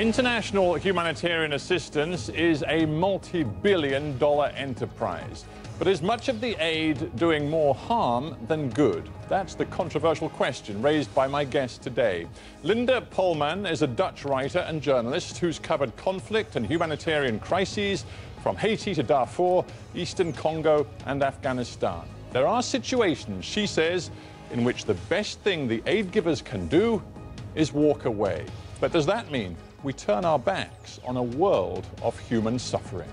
International humanitarian assistance is a multi-billion dollar enterprise. But is much of the aid doing more harm than good? That's the controversial question raised by my guest today. Linda Polman is a Dutch writer and journalist who's covered conflict and humanitarian crises from Haiti to Darfur, Eastern Congo and Afghanistan. There are situations, she says, in which the best thing the aid givers can do is walk away. But does that mean we turn our backs on a world of human suffering?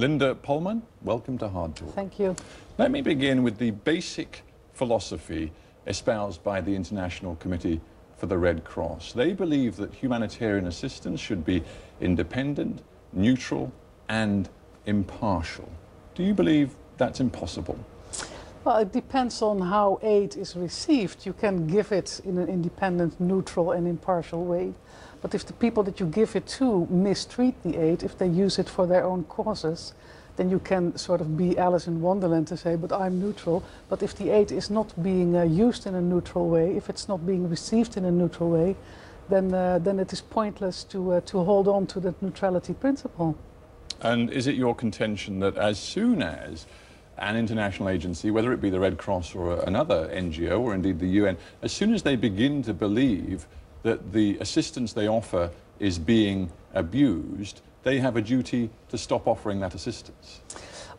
Linda Polman, welcome to Hard Talk. Thank you. Let me begin with the basic philosophy espoused by the International Committee for the Red Cross. They believe that humanitarian assistance should be independent, neutral, and impartial. Do you believe that's impossible? Well, it depends on how aid is received. You can give it in an independent, neutral, and impartial way. But if the people that you give it to mistreat the aid, if they use it for their own causes, then you can sort of be Alice in Wonderland to say, but I'm neutral. But if the aid is not being uh, used in a neutral way, if it's not being received in a neutral way, then, uh, then it is pointless to, uh, to hold on to that neutrality principle. And is it your contention that as soon as an international agency, whether it be the Red Cross or another NGO or indeed the UN, as soon as they begin to believe that the assistance they offer is being abused, they have a duty to stop offering that assistance.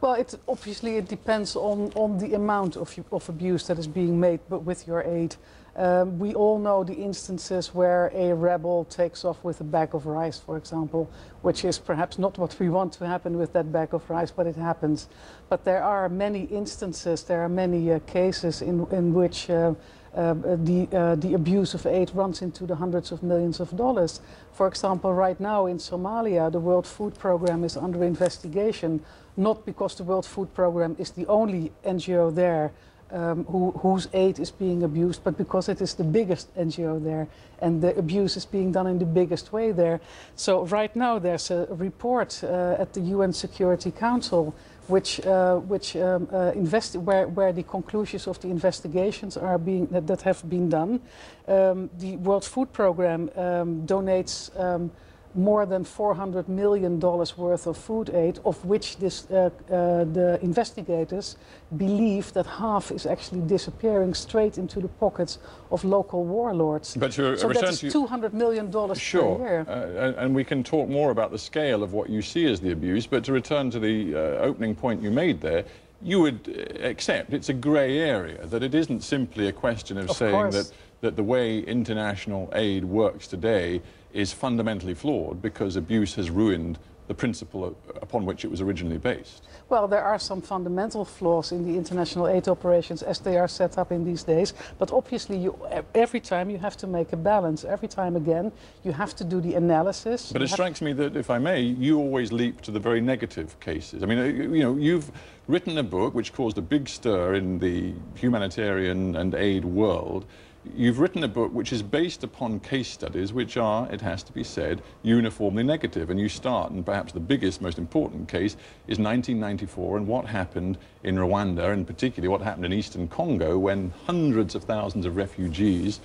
Well, it, obviously it depends on, on the amount of, of abuse that is being made but with your aid. Um, we all know the instances where a rebel takes off with a bag of rice, for example, which is perhaps not what we want to happen with that bag of rice, but it happens. But there are many instances, there are many uh, cases in, in which uh, uh, the, uh, the abuse of aid runs into the hundreds of millions of dollars. For example, right now in Somalia, the World Food Programme is under investigation, not because the World Food Programme is the only NGO there um, who, whose aid is being abused, but because it is the biggest NGO there and the abuse is being done in the biggest way there. So right now there's a report uh, at the UN Security Council which, uh, which um, uh, where, where the conclusions of the investigations are being, that, that have been done. Um, the World Food Programme um, donates um, more than $400 million worth of food aid, of which this, uh, uh, the investigators believe that half is actually disappearing straight into the pockets of local warlords. But to so that's $200 million sure. per year. Uh, and we can talk more about the scale of what you see as the abuse, but to return to the uh, opening point you made there, you would uh, accept it's a grey area, that it isn't simply a question of, of saying that, that the way international aid works today is fundamentally flawed because abuse has ruined the principle upon which it was originally based. Well, there are some fundamental flaws in the international aid operations as they are set up in these days. But obviously, you, every time you have to make a balance. Every time again, you have to do the analysis. But it strikes me that, if I may, you always leap to the very negative cases. I mean, uh, you know, you've written a book which caused a big stir in the humanitarian and aid world. You've written a book which is based upon case studies which are, it has to be said, uniformly negative. And you start, and perhaps the biggest, most important case is 1994 and what happened in Rwanda, and particularly what happened in eastern Congo when hundreds of thousands of refugees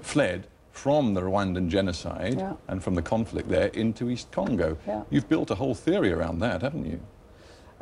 fled from the Rwandan genocide yeah. and from the conflict there into East Congo. Yeah. You've built a whole theory around that, haven't you?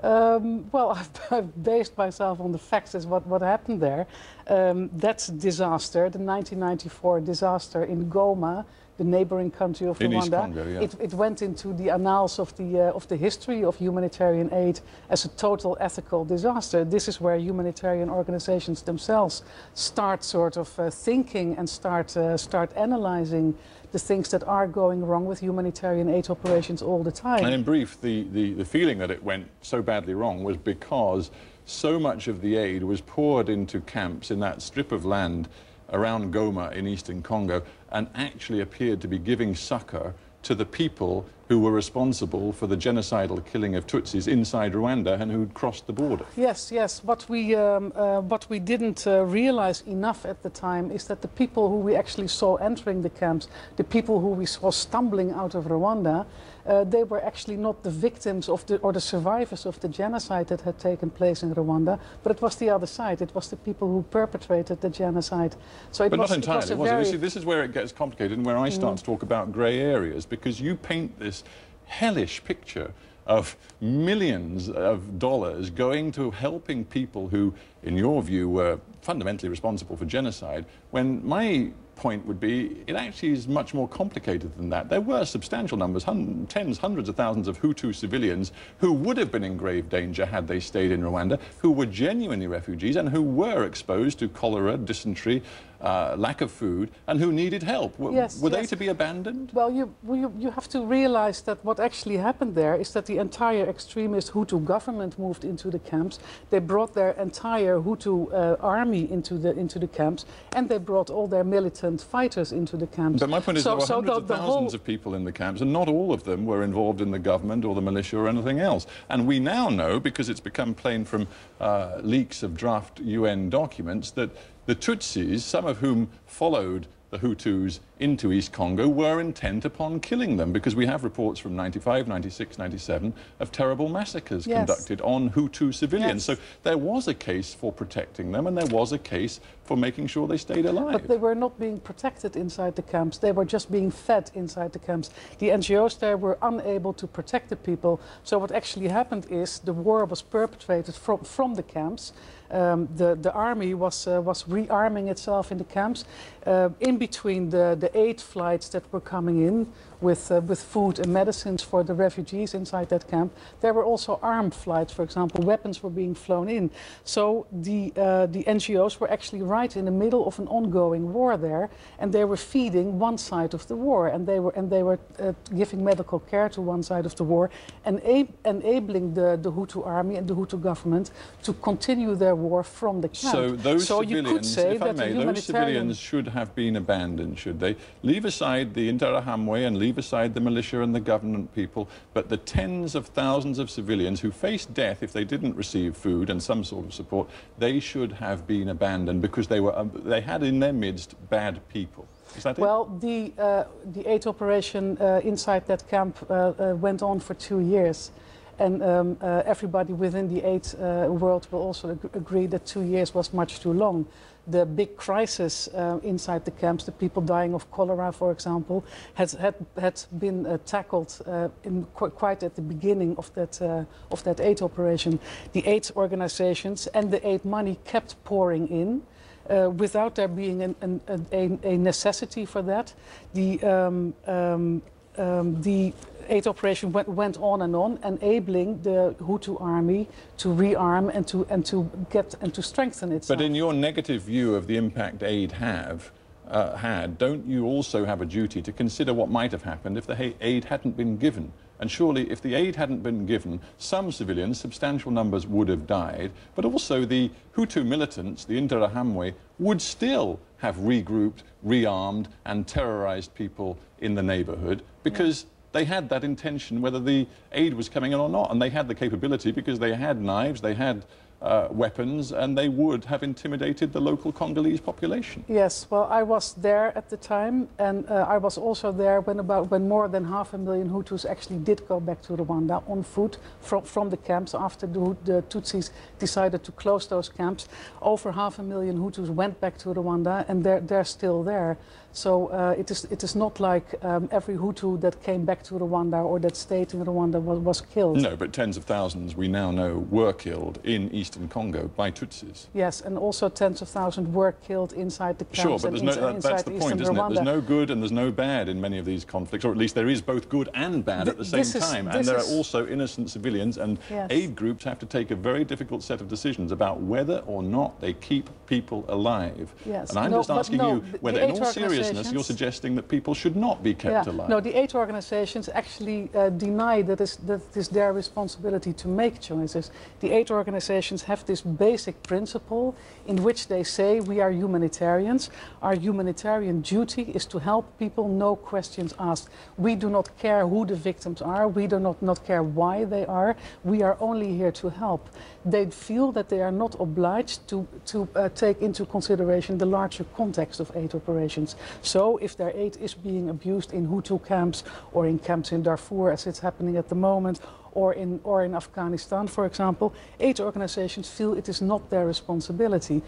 Um, well, I've, I've, based myself on the facts as what, what happened there. Um, that disaster, the 1994 disaster in Goma, the neighboring country of in Rwanda, Congo, yeah. it, it, went into the annals of the, uh, of the history of humanitarian aid as a total ethical disaster. This is where humanitarian organizations themselves start sort of uh, thinking and start, uh, start analyzing the things that are going wrong with humanitarian aid operations all the time. And in brief, the, the, the feeling that it went so badly wrong was because so much of the aid was poured into camps in that strip of land around Goma in eastern Congo and actually appeared to be giving succor to the people who were responsible for the genocidal killing of Tutsis inside Rwanda and who'd crossed the border. Yes, yes. What we, um, uh, what we didn't uh, realize enough at the time is that the people who we actually saw entering the camps, the people who we saw stumbling out of Rwanda, uh, they were actually not the victims of the, or the survivors of the genocide that had taken place in Rwanda, but it was the other side. It was the people who perpetrated the genocide. So it but was, not entirely, it was, was it? See, this is where it gets complicated and where I start mm. to talk about grey areas, because you paint this hellish picture of millions of dollars going to helping people who, in your view, were fundamentally responsible for genocide, when my point would be it actually is much more complicated than that. There were substantial numbers, hun tens, hundreds of thousands of Hutu civilians who would have been in grave danger had they stayed in Rwanda, who were genuinely refugees and who were exposed to cholera, dysentery, uh, lack of food, and who needed help. W yes, were yes. they to be abandoned? Well, you, you, you have to realize that what actually happened there is that the entire extremist Hutu government moved into the camps. They brought their entire Hutu uh, army into the, into the camps, and they brought all their militant fighters into the camps. But my point is so, there were so hundreds the, of thousands of people in the camps, and not all of them were involved in the government or the militia or anything else. And we now know, because it's become plain from uh, leaks of draft UN documents, that the Tutsis, some of whom followed the Hutus into East Congo were intent upon killing them because we have reports from 95, 96, 97 of terrible massacres yes. conducted on Hutu civilians. Yes. So there was a case for protecting them and there was a case for making sure they stayed alive. But they were not being protected inside the camps. They were just being fed inside the camps. The NGOs there were unable to protect the people. So what actually happened is the war was perpetrated from, from the camps. Um, the, the army was, uh, was rearming itself in the camps. Uh, in between the, the aid flights that were coming in, with, uh, with food and medicines for the refugees inside that camp. There were also armed flights, for example, weapons were being flown in. So the, uh, the NGOs were actually right in the middle of an ongoing war there, and they were feeding one side of the war, and they were, and they were uh, giving medical care to one side of the war, and enabling the, the Hutu army and the Hutu government to continue their war from the camp. So those so civilians, if I may, those civilians should have been abandoned, should they? Leave aside the Interahamwe and leave leave aside the militia and the government people, but the tens of thousands of civilians who faced death if they didn't receive food and some sort of support, they should have been abandoned because they, were, um, they had in their midst bad people. Is that well, the, uh, the aid operation uh, inside that camp uh, uh went on for two years. And um, uh, everybody within the aid uh, world will also ag agree that two years was much too long. The big crisis uh, inside the camps, the people dying of cholera, for example, has, had, had been uh, tackled uh, qu quite at the beginning of that, uh, of that aid operation. The aid organizations and the aid money kept pouring in. Uh, without there being an, an, a, a, necessity for that. The, um, um, um, the aid operation went, went, on and on, enabling the Hutu army to rearm and to and to get and to strengthen itself. But in your negative view of the impact aid have uh, had, don't you also have a duty to consider what might have happened if the aid hadn't been given? And surely, if the aid hadn't been given, some civilians, substantial numbers, would have died. But also, the Hutu militants, the Interahamwe, would still have regrouped, rearmed, and terrorized people in the neighborhood because. Yeah they had that intention whether the aid was coming in or not. And they had the capability because they had knives, they had uh, weapons, and they would have intimidated the local Congolese population. Yes, well, I was there at the time, and uh, I was also there when about when more than half a million Hutus actually did go back to Rwanda on foot from, from the camps after the, the Tutsis decided to close those camps. Over half a million Hutus went back to Rwanda, and they're, they're still there. So uh, it, is, it is not like um, every Hutu that came back to Rwanda or that stayed in Rwanda was, was killed. No, but tens of thousands we now know were killed in eastern Congo by Tutsis. Yes, and also tens of thousands were killed inside the camps. Sure, but there's no, that, that's the point, isn't Rwanda. it? There's no good and there's no bad in many of these conflicts, or at least there is both good and bad Th at the same is, time. And there are also innocent civilians, and yes. aid groups have to take a very difficult set of decisions about whether or not they keep people alive. Yes. And I'm no, just asking no, you whether, in all seriousness, you're suggesting that people should not be kept yeah. alive. No, the aid organizations actually uh, deny that, is, that it is their responsibility to make choices. The aid organizations organizations have this basic principle in which they say we are humanitarians. Our humanitarian duty is to help people, no questions asked. We do not care who the victims are, we do not, not care why they are, we are only here to help. They feel that they are not obliged to, to uh, take into consideration the larger context of aid operations. So if their aid is being abused in Hutu camps or in camps in Darfur, as it's happening at the moment, or in, or in Afghanistan, for example, aid organizations feel it is not their responsibility.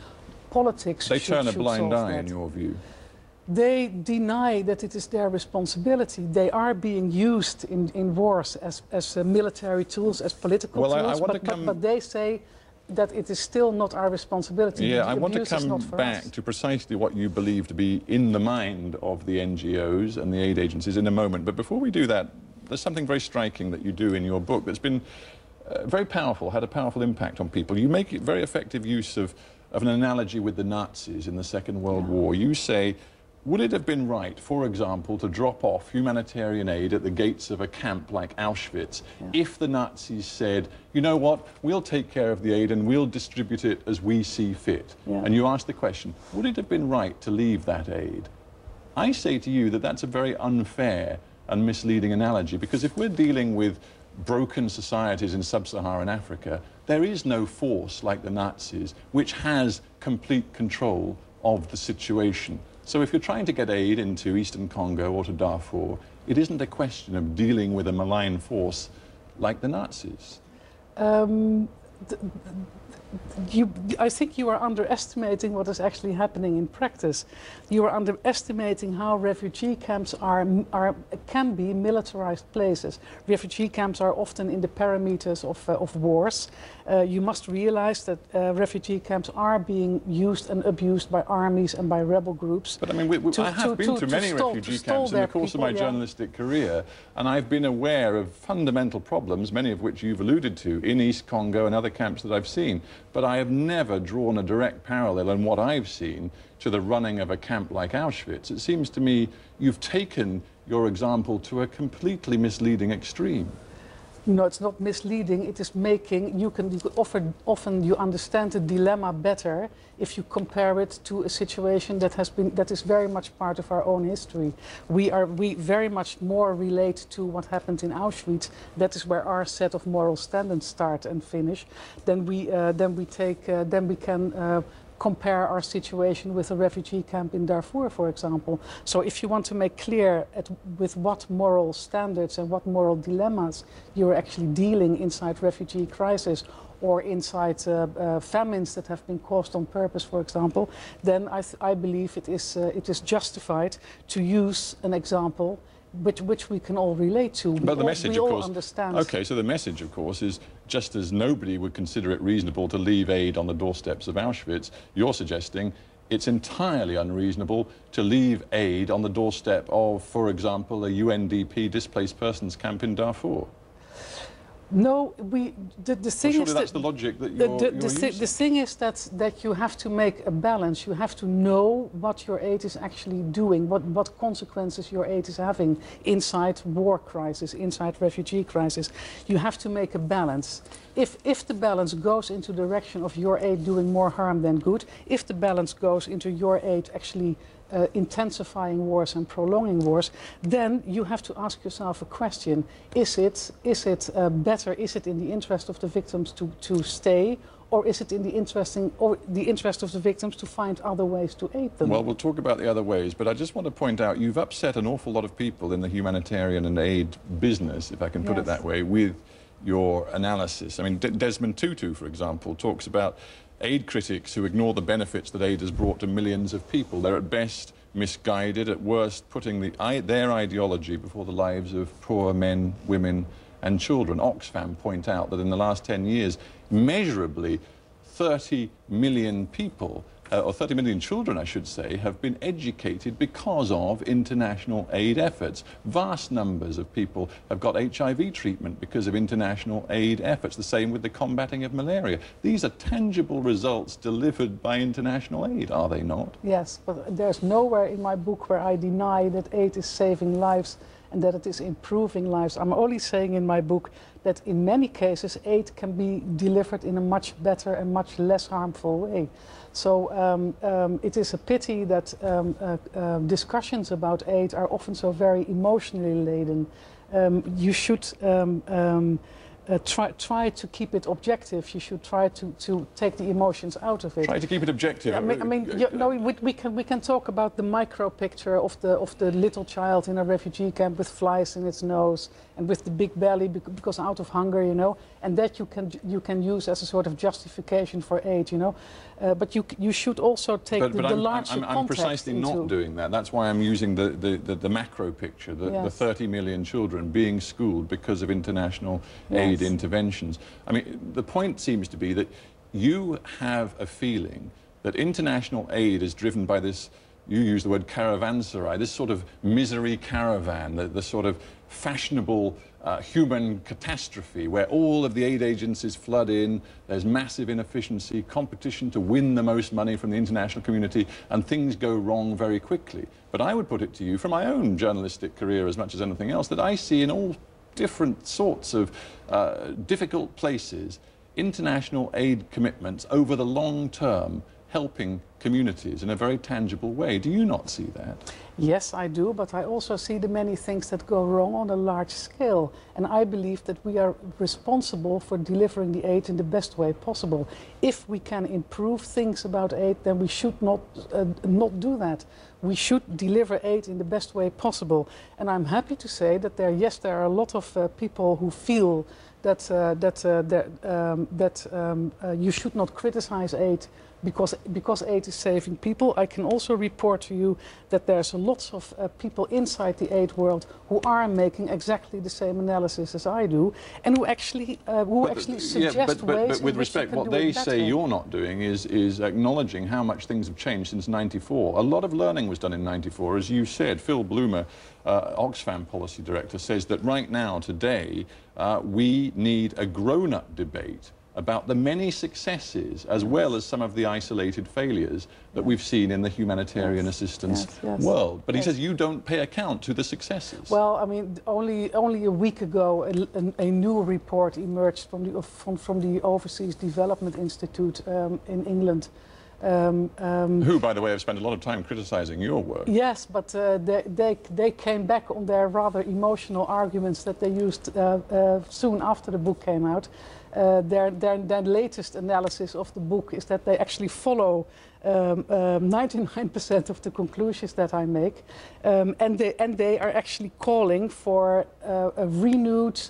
Politics They should, turn a blind eye, that. in your view. They deny that it is their responsibility. They are being used in, in wars as, as uh, military tools, as political Well, I- I tools, but, but, but they say that it is still not our responsibility. Yeah, The I want to come back us. to precisely what you believe to be in the mind of the NGOs and the aid agencies in a moment. But before we do that, there's something very striking that you do in your book that's been uh, very powerful, had a powerful impact on people. You make very effective use of, of an analogy with the Nazis in the Second World War. You say, would it have been right, for example, to drop off humanitarian aid at the gates of a camp like Auschwitz if the Nazis said, you know what, we'll take care of the aid and we'll distribute it as we see fit? Yeah. And you ask the question, would it have been right to leave that aid? I say to you that that's a very unfair and misleading analogy because if we're dealing with broken societies in sub-Saharan Africa, there is no force like the Nazis which has complete control of the situation. So if you're trying to get aid into eastern Congo or to Darfur, it isn't a question of dealing with a malign force like the Nazis. Um, th- you, I think you are underestimating what is actually happening in practice. You are underestimating how refugee camps are, are, can be militarized places. Refugee camps are often in the parameters of, uh, of wars. Uh, you must realize that uh, refugee camps are being used and abused by armies and by rebel groups. But I mean, we, we, To- I have to- been to- to, many stall- refugee camps in the course people, of my yeah. journalistic career, and I've been aware of fundamental problems, many of which you've alluded to, in East Congo and other camps that I've seen. But I have never drawn a direct parallel in what I've seen to the running of a camp like Auschwitz. It seems to me you've taken your example to a completely misleading extreme. No, it's not misleading. It is making you can, you offer, often you understand the dilemma better if you compare it to a situation that has been that is very much part of our own history. We are we very much more relate to what happened in Auschwitz. That is where our set of moral standards start and finish. Then we uh, then we take uh, then we can. Uh, compare our situation with a refugee camp in Darfur, for example. So if you want to make clear at, with what moral standards and what moral dilemmas you're actually dealing inside refugee crisis or inside uh, uh, famines that have been caused on purpose, for example, then I, I believe it is, uh, it is justified to use an example which, which we can all relate to. We But the all, message, we of course. understand. Okay, so the message, of course, is just as nobody would consider it reasonable to leave aid on the doorsteps of Auschwitz, you're suggesting it's entirely unreasonable to leave aid on the doorstep of, for example, a UNDP displaced persons camp in Darfur. No, we, the, the thing surely is that's that the logic that you're, the, you're the, using. the thing is that, that you have to make a balance. You have to know what your aid is actually doing, what, what consequences your aid is having inside war crisis, inside refugee crisis. You have to make a balance. If, if the balance goes into the direction of your aid doing more harm than good, if the balance goes into your aid actually uh, intensifying wars and prolonging wars, then you have to ask yourself a question: Is it is it uh, better? Is it in the interest of the victims to, to stay, or is it in the interesting or the interest of the victims to find other ways to aid them? Well, we'll talk about the other ways, but I just want to point out you've upset an awful lot of people in the humanitarian and aid business, if I can put it that way, with your analysis. I mean, De- Desmond Tutu, for example, talks about aid critics who ignore the benefits that aid has brought to millions of people. They're at best misguided, at worst putting the, their ideology before the lives of poor men, women, and children. Oxfam point out that in the last 10 years, measurably 30 million people, uh, or 30 million children, I should say, have been educated because of international aid efforts. Vast numbers of people have got HIV treatment because of international aid efforts. The same with the combating of malaria. These are tangible results delivered by international aid, are they not? Yes, but there's nowhere in my book where I deny that aid is saving lives and that it is improving lives. I'm only saying in my book that in many cases aid can be delivered in a much better and much less harmful way. So um, um, it is a pity that um, uh, uh, discussions about aid are often so very emotionally laden. Um, you should um, uh, try, try to keep it objective. You should try to, to take the emotions out of it. Try to keep it objective. I mean, I mean you know, we, we, can, we can talk about the micro picture of the, of the little child in a refugee camp with flies in its nose and with the big belly because out of hunger, you know, and that you can, you can use as a sort of justification for aid, you know. Uh, but you, you should also take but, the, but the I'm, larger I'm, I'm precisely into... not doing that. That's why I'm using the, the, the, the macro picture, the, yes. the 30 million children being schooled because of international yes. aid interventions. I mean, the point seems to be that you have a feeling that international aid is driven by this, you use the word caravanserai, this sort of misery caravan, the, the sort of fashionable uh, human catastrophe where all of the aid agencies flood in, there's massive inefficiency, competition to win the most money from the international community, and things go wrong very quickly. But I would put it to you, from my own journalistic career as much as anything else, that I see in all different sorts of uh, difficult places international aid commitments over the long term helping communities in a very tangible way. Do you not see that? Yes, I do, but I also see the many things that go wrong on a large scale. And I believe that we are responsible for delivering the aid in the best way possible. If we can improve things about aid, then we should not, uh, not do that. We should deliver aid in the best way possible. And I'm happy to say that there, yes, there are a lot of uh, people who feel that, uh, that, uh, that, um, that um, uh, you should not criticize aid because, because aid is saving people. I can also report to you that there's lots of uh, people inside the aid world who are making exactly the same analysis as I do, and who actually uh, who but, actually suggest yeah, but, but, ways. But with respect, what they say you're not doing is is acknowledging how much things have changed since '94. A lot of learning was done in '94, as you said. Phil Bloomer, uh, Oxfam policy director, says that right now, today, uh, we need a grown-up debate about the many successes as well as some of the isolated failures that we've seen in the humanitarian yes. assistance yes, yes. world. But he says you don't pay account to the successes. Well, I mean, only only a week ago, a, a, a new report emerged from the from, from the Overseas Development Institute um, in England. Um, um, Who, by the way, have spent a lot of time criticizing your work. Yes, but uh, they, they, they, came back on their rather emotional arguments that they used uh, uh, soon after the book came out. Uh, their, their, their, latest analysis of the book is that they actually follow 99% um, um, of the conclusions that I make. Um, and, they, and they are actually calling for uh, a renewed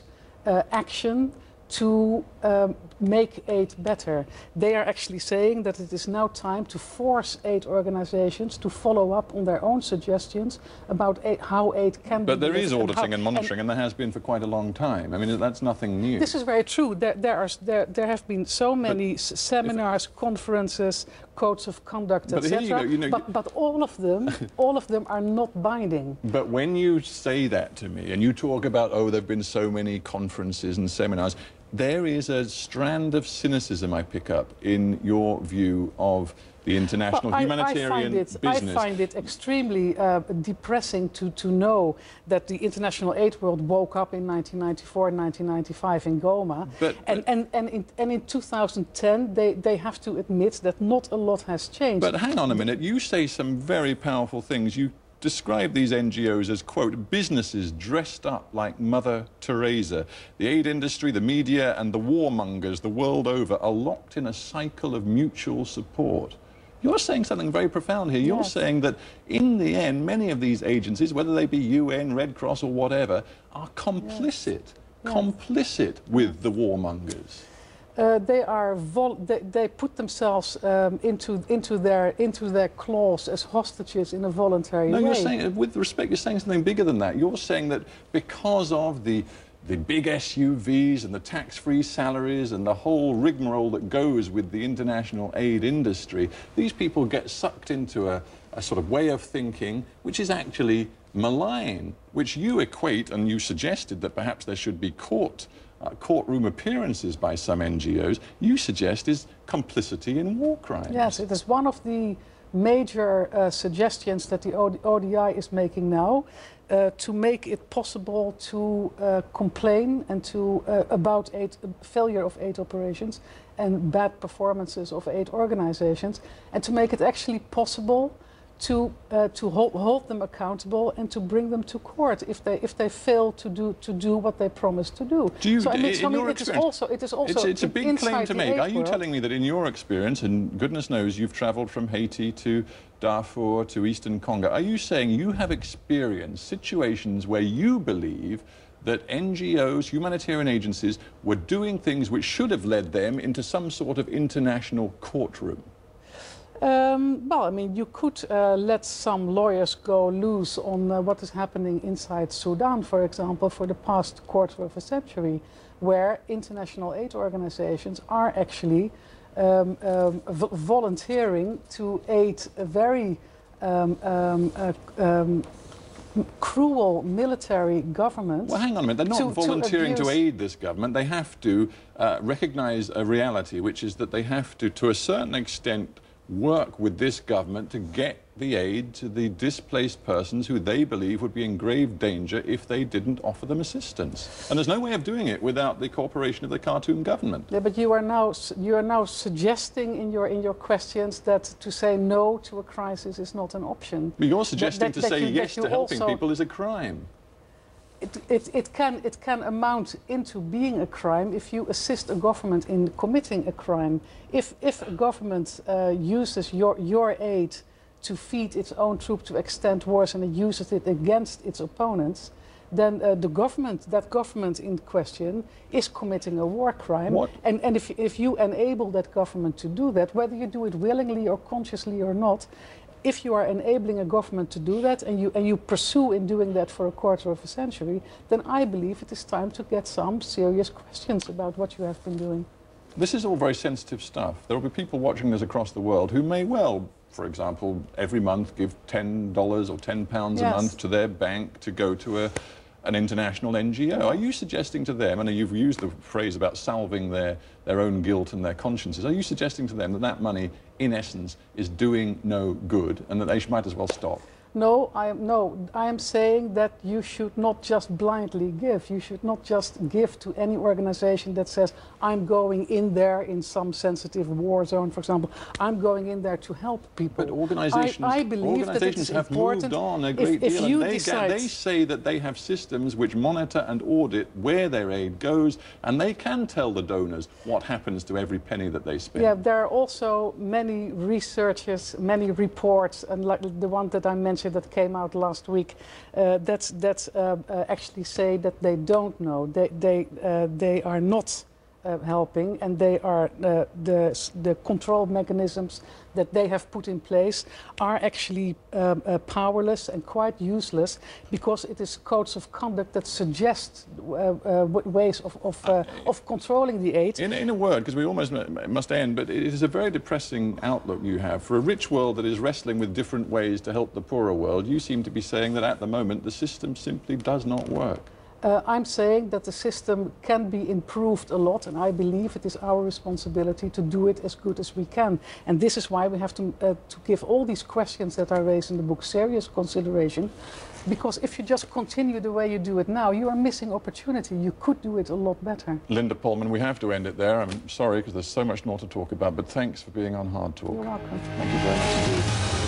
uh, action to um, make aid better. They are actually saying that it is now time to force aid organizations to follow up on their own suggestions about aid, how aid can but be. But there is auditing and, and monitoring, and, and, there has been for quite a long time. I mean, that's nothing new. This is very true. There, there, are, there, there have been so many but seminars, conferences, codes of conduct, etc. You know, you know, but, but all of them, all of them are not binding. But when you say that to me, and you talk about, oh, there have been so many conferences and seminars, there is a strand of cynicism I pick up in your view of the international well, humanitarian I, I it, business. I find it extremely uh, depressing to, to know that the international aid world woke up in 1994 and 1995 in Goma. But, and, and, and, in, and in 2010, they, they have to admit that not a lot has changed. But hang on a minute. You say some very powerful things. You describe these NGOs as, quote, businesses dressed up like Mother Teresa. The aid industry, the media, and the warmongers the world over are locked in a cycle of mutual support. You're saying something very profound here. You're yes. saying that in the end, many of these agencies, whether they be UN, Red Cross, or whatever, are complicit, yes. complicit yes. with the warmongers. Uh, they are they, they, put themselves um, into into their into their claws as hostages in a voluntary no, way. No, you're saying, with respect, you're saying something bigger than that. You're saying that because of the the big SUVs and the tax-free salaries and the whole rigmarole that goes with the international aid industry, these people get sucked into a, a sort of way of thinking which is actually malign, which you equate and you suggested that perhaps there should be court uh, courtroom appearances by some NGOs, you suggest is complicity in war crimes. Yes, it is one of the major uh, suggestions that the ODI is making now uh, to make it possible to uh, complain and to uh, about aid, failure of aid operations and bad performances of aid organizations, and to make it actually possible to uh, to hold, hold, them accountable and to bring them to court if they if they fail to do to do what they promised to do. Do you? So, I mean, so, I mean it is also it is also it's, it's a big claim to make. Are you world, telling me that in your experience, and goodness knows you've travelled from Haiti to Darfur to Eastern Congo, are you saying you have experienced situations where you believe that NGOs, humanitarian agencies, were doing things which should have led them into some sort of international courtroom? Um, well, I mean, you could uh, let some lawyers go loose on uh, what is happening inside Sudan, for example, for the past quarter of a century, where international aid organizations are actually um, um, volunteering to aid a very um, um, uh, um, cruel military government. Well, hang on a minute. They're not to, volunteering to, to, aid this government. They have to uh, recognize a reality, which is that they have to, to a certain extent, work with this government to get the aid to the displaced persons who they believe would be in grave danger if they didn't offer them assistance. And there's no way of doing it without the cooperation of the Khartoum government. Yeah, but you are now you are now suggesting in your in your questions that to say no to a crisis is not an option. But you're suggesting that, that, to say you, yes to helping people is a crime. It, it, it, can, it can amount into being a crime if you assist a government in committing a crime. If, if a government uh, uses your, your aid to feed its own troops to extend wars and it uses it against its opponents, then uh, the government, that government in question, is committing a war crime. What? And, and if, if you enable that government to do that, whether you do it willingly or consciously or not, if you are enabling a government to do that and you, and you pursue in doing that for a quarter of a century, then I believe it is time to get some serious questions about what you have been doing. This is all very sensitive stuff. There will be people watching this across the world who may well, for example, every month give $10 or £10 yes. a month to their bank to go to a, an international NGO. Are you suggesting to them, and you've used the phrase about salving their, their own guilt and their consciences, are you suggesting to them that that money, in essence, is doing no good and that they might as well stop? No, I am, no, I am saying that you should not just blindly give. You should not just give to any organization that says, I'm going in there in some sensitive war zone, for example. I'm going in there to help people. But organizations, I, I believe organizations that have moved on a great if, deal. If and they, decide... they say that they have systems which monitor and audit where their aid goes, and they can tell the donors what happens to every penny that they spend. Yeah, there are also many researchers, many reports, and like the one that I mentioned that came out last week uh, that, that uh, uh, actually say that they don't know. They, they, they are not uh, helping and they are uh, the, the control mechanisms that they have put in place are actually um, uh, powerless and quite useless because it is codes of conduct that suggest uh, uh, ways of, of, uh, of, controlling the aid. In, in a word, because we almost must end, but it is a very depressing outlook you have. For a rich world that is wrestling with different ways to help the poorer world, you seem to be saying that at the moment the system simply does not work. Uh, I'm saying that the system can be improved a lot, and I believe it is our responsibility to do it as good as we can. And this is why we have to, uh, to give all these questions that are raised in the book serious consideration. Because if you just continue the way you do it now, you are missing opportunity. You could do it a lot better. Linda Polman, we have to end it there. I'm sorry because there's so much more to talk about, but thanks for being on Hard Talk. You're welcome. Thank you very much indeed.